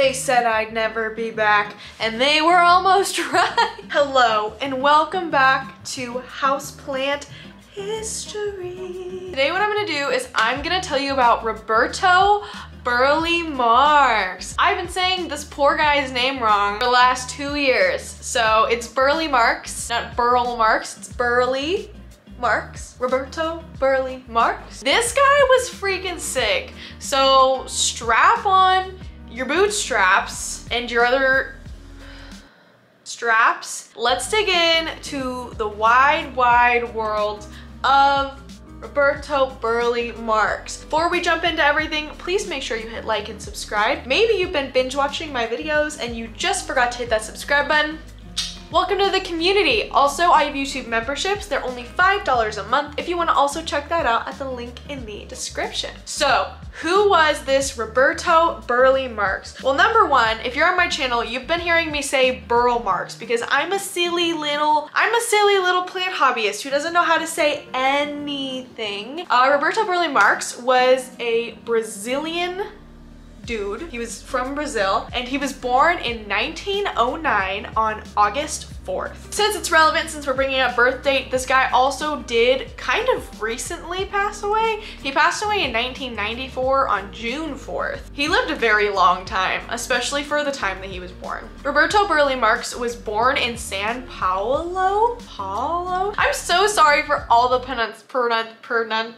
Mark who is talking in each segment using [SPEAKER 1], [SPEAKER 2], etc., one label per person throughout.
[SPEAKER 1] They said I'd never be back, and they were almost right. Hello, and welcome back to Houseplant History. Today what I'm gonna do is I'm gonna tell you about Roberto Burle Marx. I've been saying this poor guy's name wrong for the last two years. So it's Burle Marx, not Burl Marks, it's Burley Marks, Roberto Burle Marx. This guy was freaking sick. So strap on your bootstraps and your other straps. Let's dig in to the wide, wide world of Roberto Burle Marx. Before we jump into everything, please make sure you hit like and subscribe. Maybe you've been binge watching my videos and you just forgot to hit that subscribe button. Welcome to the community. Also, I have YouTube memberships. They're only $5 a month if you want to also check that out at the link in the description. So, who was this Roberto Burle Marx? Well, number one, if you're on my channel, you've been hearing me say Burl Marx because I'm a silly little, I'm a silly little plant hobbyist who doesn't know how to say anything. Uh, Roberto Burle Marx was a Brazilian dude. He was from Brazil and he was born in 1909 on August 4th. Since it's relevant, since we're bringing up birth date, this guy also did kind of recently pass away. He passed away in 1994 on June 4th. He lived a very long time, especially for the time that he was born. Roberto Burle Marx was born in San Paulo? Paulo? I'm so sorry for all the pronunci pronun pronun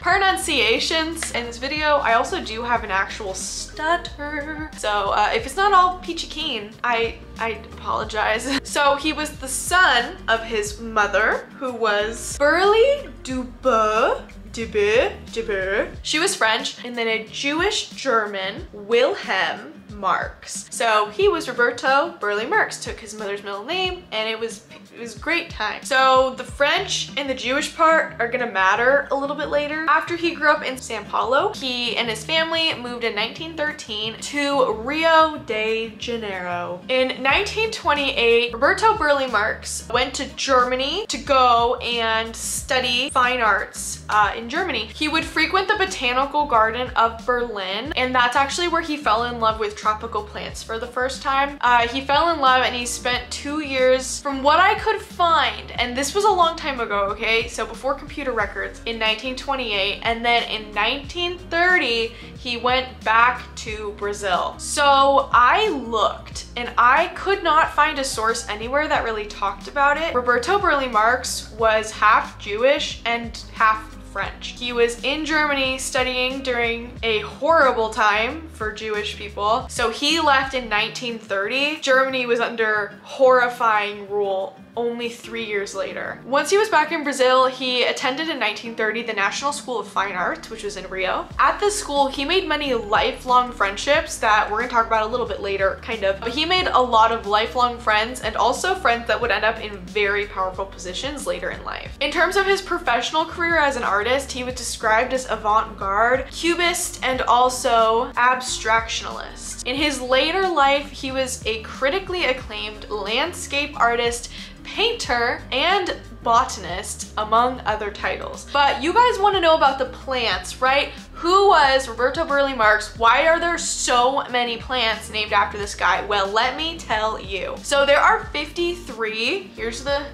[SPEAKER 1] pronunciations in this video. I also do have an actual stutter. So uh, if it's not all peachy keen, I, I apologize. So he was the son of his mother, who was Burle Dubois, Dubé, Dubé. She was French, and then a Jewish German, Wilhelm Marx. So he was Roberto Burle Marx, took his mother's middle name, and it was it was great time. So the French and the Jewish part are gonna matter a little bit later. After he grew up in Sao Paulo, he and his family moved in 1913 to Rio de Janeiro. In 1928, Roberto Burle Marx went to Germany to go and study fine arts uh, in Germany. He would frequent the botanical garden of Berlin, and that's actually where he fell in love with tropical plants for the first time. Uh, he fell in love and he spent two years, from what I could find, and this was a long time ago, okay? So before computer records in 1928, and then in 1930, he went back to Brazil. So I looked and I could not find a source anywhere that really talked about it. Roberto Burle Marx was half Jewish and half French. He was in Germany studying during a horrible time for Jewish people. So he left in 1930. Germany was under horrifying rule only three years later. Once he was back in Brazil, he attended in 1930 the National School of Fine Arts, which was in Rio. At this school, he made many lifelong friendships that we're gonna talk about a little bit later, kind of. But he made a lot of lifelong friends and also friends that would end up in very powerful positions later in life. In terms of his professional career as an artist, he was described as avant-garde, cubist, and also abstractionalist. In his later life, he was a critically acclaimed landscape artist painter, and botanist, among other titles. But you guys want to know about the plants, right? Who was Roberto Burle Marx? Why are there so many plants named after this guy? Well, let me tell you. So there are 53, here's the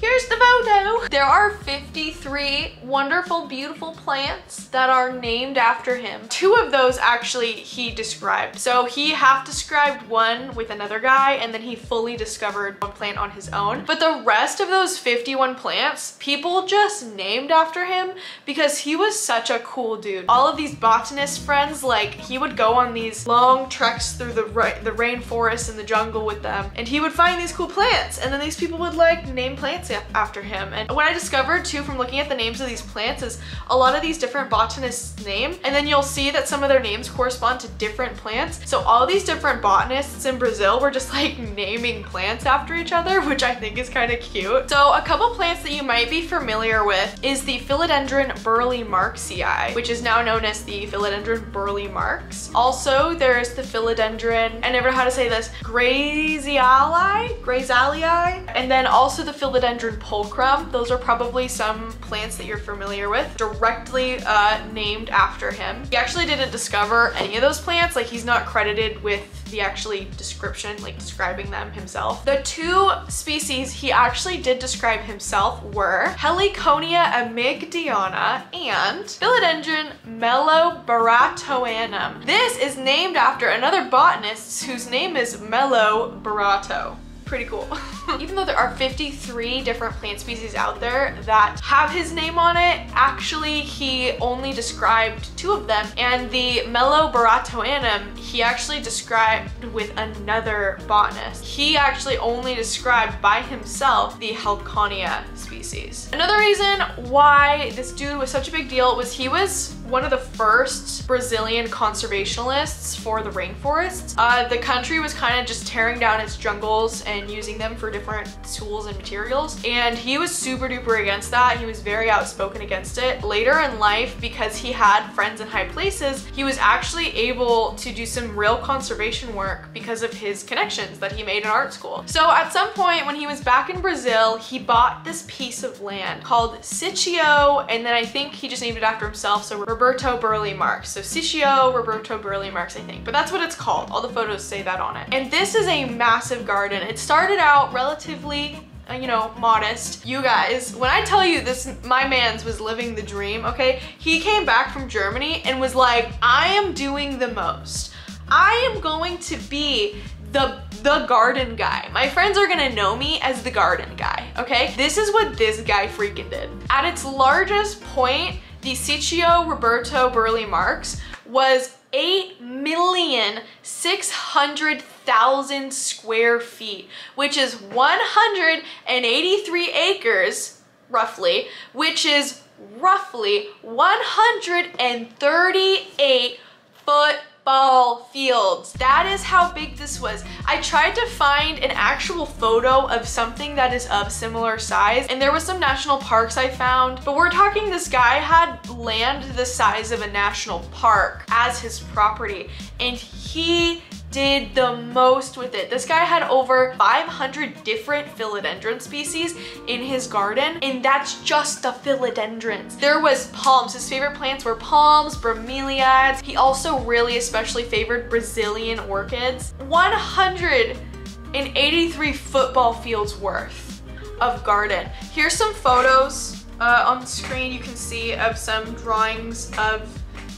[SPEAKER 1] Here's the photo. There are 53 wonderful, beautiful plants that are named after him. Two of those actually he described. So he half described one with another guy and then he fully discovered one plant on his own. But the rest of those 51 plants, people just named after him because he was such a cool dude. All of these botanist friends, like he would go on these long treks through the, the rainforest and the jungle with them and he would find these cool plants and then these people would like name plants after him. And what I discovered too from looking at the names of these plants is a lot of these different botanists name and then you'll see that some of their names correspond to different plants. So all these different botanists in Brazil were just like naming plants after each other, which I think is kind of cute. So a couple plants that you might be familiar with is the Philodendron Burle Marxii, which is now known as the Philodendron Burle Marx. Also, there's the Philodendron, I never know how to say this, Grazialii, Grazialii, and then also the Philodendron Pulchrum. Those are probably some plants that you're familiar with, directly uh, named after him. He actually didn't discover any of those plants, like he's not credited with the actually description, like describing them himself. The two species he actually did describe himself were Heliconia amygdaliana and Philodendron mellobarretoanum. This is named after another botanist whose name is Mello Barreto pretty cool. Even though there are 53 different plant species out there that have his name on it, actually he only described two of them. And the Mellobarretoanum, he actually described with another botanist. He actually only described by himself the Heliconia species. Another reason why this dude was such a big deal was he was one of the first Brazilian conservationists for the rainforests. Uh, the country was kind of just tearing down its jungles and using them for different tools and materials. And he was super duper against that. He was very outspoken against it. Later in life, because he had friends in high places, he was actually able to do some real conservation work because of his connections that he made in art school. So at some point when he was back in Brazil, he bought this piece of land called Sítio, and then I think he just named it after himself. So Roberto Burle Marx. So Sítio Roberto Burle Marx, I think. But that's what it's called. All the photos say that on it. And this is a massive garden. It started out relatively uh, you know, modest. You guys, when I tell you this, my man's was living the dream, okay? He came back from Germany and was like, I am doing the most. I am going to be the the garden guy. My friends are gonna know me as the garden guy, okay? This is what this guy freaking did. At its largest point, the Sítio Roberto Burle Marx was 8,600,000 square feet, which is 183 acres, roughly, which is roughly 138 foot ball fields. That is how big this was. I tried to find an actual photo of something that is of similar size and there was some national parks I found, but we're talking this guy had land the size of a national park as his property and he did the most with it. This guy had over 500 different philodendron species in his garden, and that's just the philodendrons. There was palms. His favorite plants were palms, bromeliads. He also really especially favored Brazilian orchids. 183 football fields worth of garden. Here's some photos uh, on screen you can see of some drawings of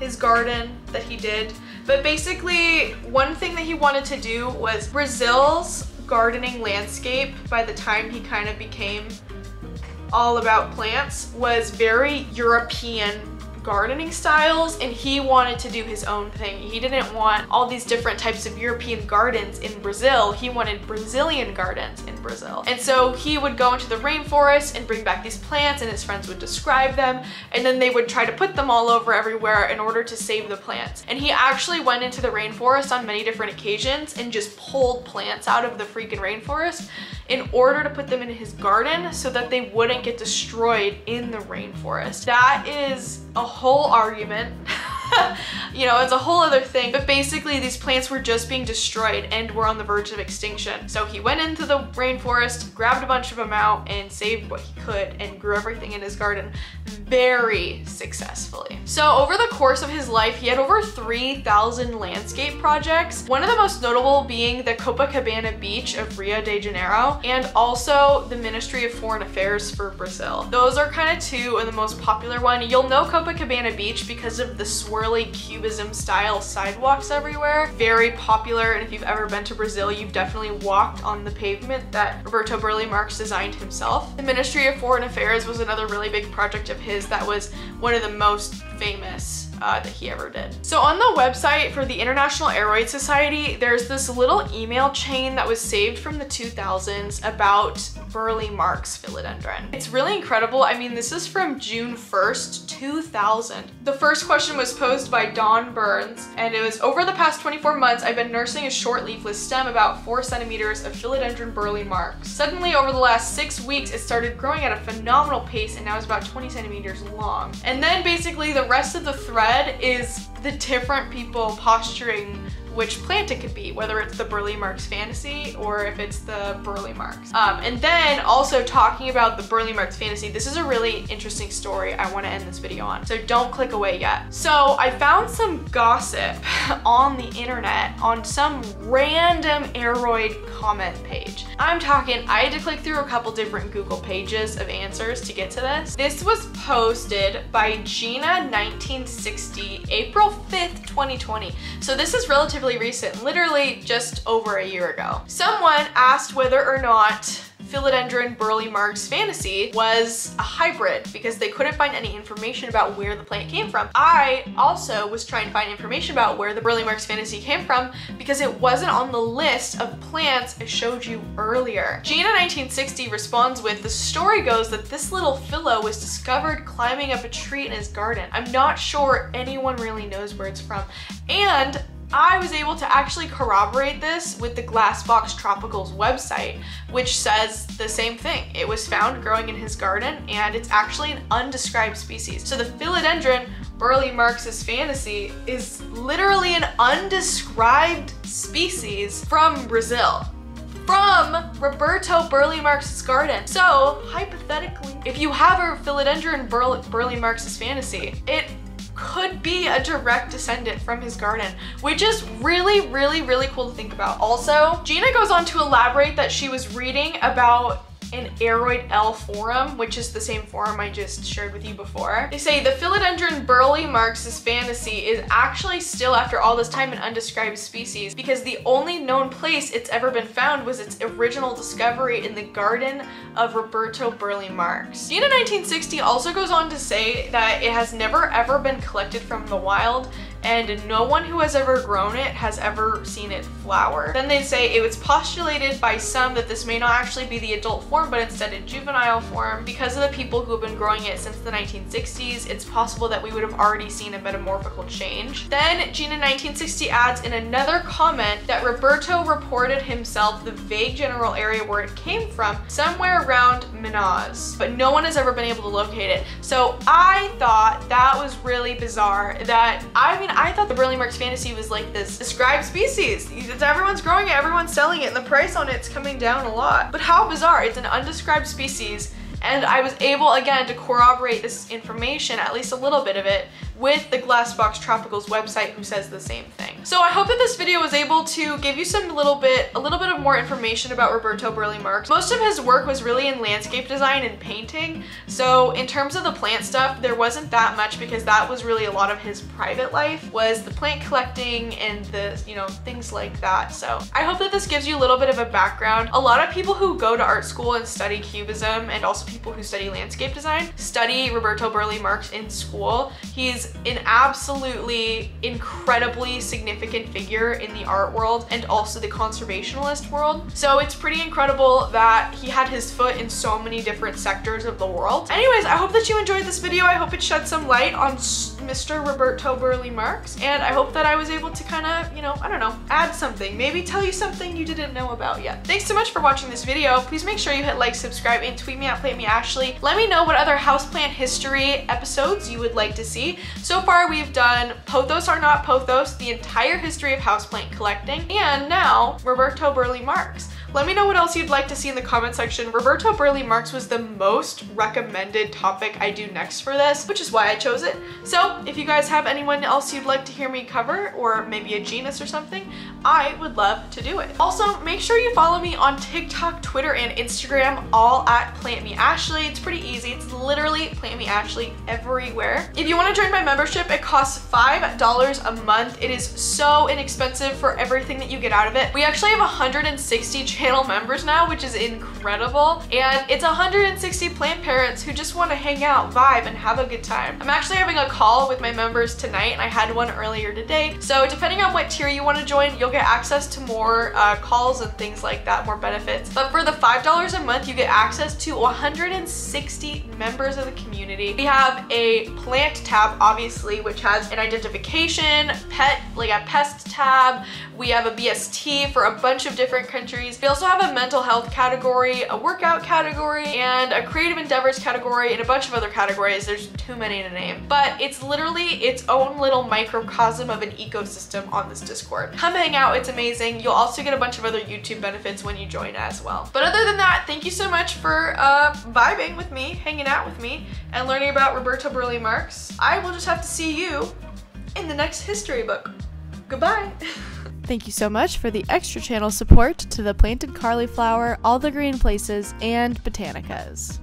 [SPEAKER 1] his garden that he did. But basically, one thing that he wanted to do was Brazil's gardening landscape by the time he kind of became all about plants was very European gardening styles and he wanted to do his own thing. He didn't want all these different types of European gardens in Brazil. He wanted Brazilian gardens in Brazil. And so he would go into the rainforest and bring back these plants and his friends would describe them and then they would try to put them all over everywhere in order to save the plants. And he actually went into the rainforest on many different occasions and just pulled plants out of the freaking rainforest in order to put them in his garden so that they wouldn't get destroyed in the rainforest. That is a whole argument. you know, it's a whole other thing. But basically, these plants were just being destroyed and were on the verge of extinction. So he went into the rainforest, grabbed a bunch of them out, and saved what he could and grew everything in his garden very successfully. So over the course of his life, he had over 3,000 landscape projects. One of the most notable being the Copacabana Beach of Rio de Janeiro and also the Ministry of Foreign Affairs for Brazil. Those are kind of two of the most popular one. You'll know Copacabana Beach because of the swirly cubism style sidewalks everywhere. Very popular and if you've ever been to Brazil, you've definitely walked on the pavement that Roberto Burle Marx designed himself. The Ministry of Foreign Affairs was another really big project of his that was one of the most famous uh, that he ever did. So on the website for the International Aroid Society, there's this little email chain that was saved from the 2000s about Burley Marx philodendron. It's really incredible. I mean, this is from June 1st, 2000. The first question was posed by Don Burns, and it was, over the past 24 months, I've been nursing a short leafless stem about four centimeters of philodendron Burley Marx. Suddenly, over the last six weeks, it started growing at a phenomenal pace and now is about 20 centimeters long. And then basically the rest of the thread is the different people posturing which plant it could be, whether it's the Burle Marx Fantasy or if it's the Burle Marx. Um, and then also talking about the Burle Marx Fantasy, this is a really interesting story I want to end this video on, so don't click away yet. So I found some gossip on the internet on some random Aroid comment page. I'm talking, I had to click through a couple different Google pages of answers to get to this. This was posted by Gina 1960, April 5th, 2020. So this is relatively recent, literally just over a year ago. Someone asked whether or not Philodendron Burle Marx Fantasy was a hybrid because they couldn't find any information about where the plant came from. I also was trying to find information about where the Burle Marx Fantasy came from because it wasn't on the list of plants I showed you earlier. Gina 1960 responds with, the story goes that this little philo was discovered climbing up a tree in his garden. I'm not sure anyone really knows where it's from. And I was able to actually corroborate this with the Glassbox Tropicals website, which says the same thing. It was found growing in his garden and it's actually an undescribed species. So the philodendron Burle Marx's fantasy is literally an undescribed species from Brazil from Roberto Burle Marx's garden. So hypothetically, if you have a philodendron Burle, Burle Marx's fantasy, it could be a direct descendant from his garden, which is really, really, really cool to think about. Also, Gina goes on to elaborate that she was reading about an Aroid L forum, which is the same forum I just shared with you before. They say the philodendron Burley Marx's fantasy is actually still after all this time an undescribed species because the only known place it's ever been found was its original discovery in the garden of Roberto Burle Marx. Gina 1960 also goes on to say that it has never ever been collected from the wild and no one who has ever grown it has ever seen it flower. Then they say it was postulated by some that this may not actually be the adult form but instead a juvenile form. Because of the people who have been growing it since the 1960s, it's possible that we would have already seen a metamorphical change. Then Gina 1960 adds in another comment that Roberto reported himself the vague general area where it came from, somewhere around Minas, but no one has ever been able to locate it. So I thought that was really bizarre that, I mean, I thought the Burle Marx Fantasy was like this described species. It's, everyone's growing it, everyone's selling it, and the price on it's coming down a lot. But how bizarre, it's an undescribed species, and I was able, again, to corroborate this information, at least a little bit of it, with the Glassbox Tropicals website who says the same thing. So I hope that this video was able to give you some little bit, a little bit of more information about Roberto Burle Marx. Most of his work was really in landscape design and painting. So in terms of the plant stuff, there wasn't that much because that was really a lot of his private life was the plant collecting and the, you know, things like that. So I hope that this gives you a little bit of a background. A lot of people who go to art school and study cubism and also people who study landscape design study Roberto Burle Marx in school. He's an absolutely incredibly significant figure in the art world and also the conservationist world. So it's pretty incredible that he had his foot in so many different sectors of the world. Anyways, I hope that you enjoyed this video. I hope it shed some light on Mr. Roberto Burle Marx and I hope that I was able to kind of, you know, I don't know, add something, maybe tell you something you didn't know about yet. Thanks so much for watching this video. Please make sure you hit like, subscribe, and tweet me at Plant Me Ashley. Let me know what other houseplant history episodes you would like to see. So far we've done Pothos or Not Pothos, the entire history of houseplant collecting, and now Roberto Burle Marx. Let me know what else you'd like to see in the comment section. Roberto Burle Marx was the most recommended topic I do next for this, which is why I chose it. So if you guys have anyone else you'd like to hear me cover, or maybe a genus or something, I would love to do it. Also, make sure you follow me on TikTok, Twitter, and Instagram, all at Plant Me Ashley. It's pretty easy. It's literally Plant Me Ashley everywhere. If you want to join my membership, it costs $5 a month. It is so inexpensive for everything that you get out of it. We actually have 160 channel members now, which is incredible. And it's 160 plant parents who just want to hang out, vibe, and have a good time. I'm actually having a call with my members tonight, and I had one earlier today. So depending on what tier you want to join, you'll get access to more uh, calls and things like that, more benefits. But for the $5 a month, you get access to 160 members of the community. We have a plant tab, obviously, which has an identification, pet, like a pest tab. We have a BST for a bunch of different countries. They also have a mental health category, a workout category, and a creative endeavors category, and a bunch of other categories. There's too many to name. But it's literally its own little microcosm of an ecosystem on this Discord. Come hang out, it's amazing. You'll also get a bunch of other YouTube benefits when you join as well. But other than that, thank you so much for uh, vibing with me, hanging out with me, and learning about Roberto Burle Marx. I will just have to see you in the next history book. Goodbye.
[SPEAKER 2] Thank you so much for the extra channel support to the Planted Cauliflower, All the Green Places, and Botanicas.